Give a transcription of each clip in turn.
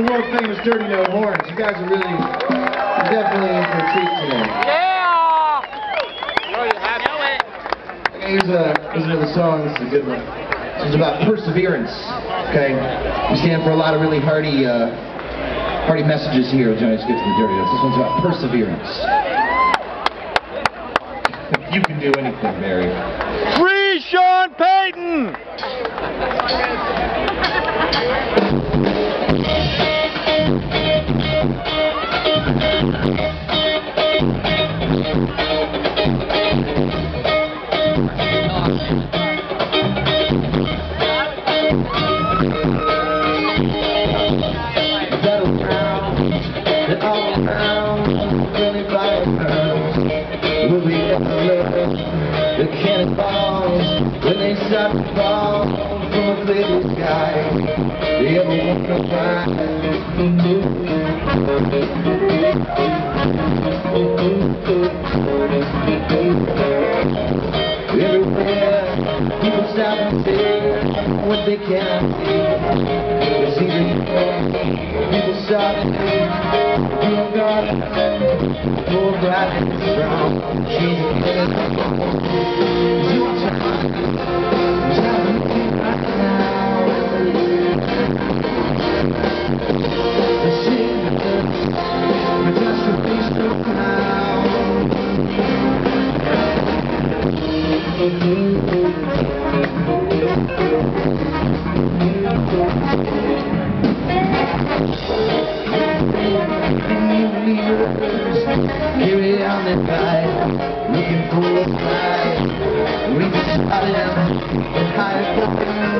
the world famous Dirty No Horns. You guys are really, definitely in for a treat today. Yeah! No, you have to. Okay, here's, a, here's another song. This is a good one. This is about perseverance. Okay, we stand for a lot of really hearty, uh, hearty messages here. Johnny, let's get to the dirty notes. This one's about perseverance. you can do anything, Barry. The cannonballs, when they start to fall from a clear sky, they ever wonder why. Everywhere, people stop and say what they cannot see. See the people stop and bright and strong. She's your Reach the silence, and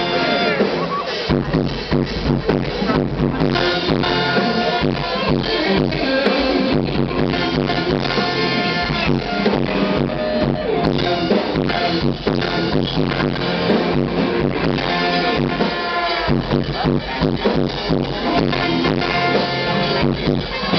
Yeah, we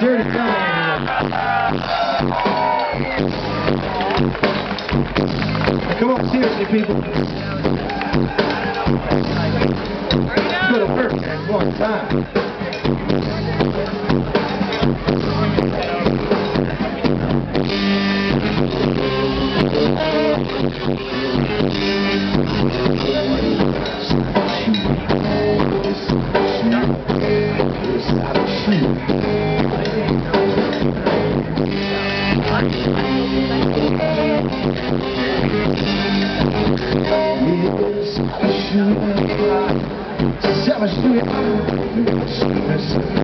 Dirty Johnny. Come on, seriously, people. Let's go to first one time. I should have cried. Savage, do it. Yes,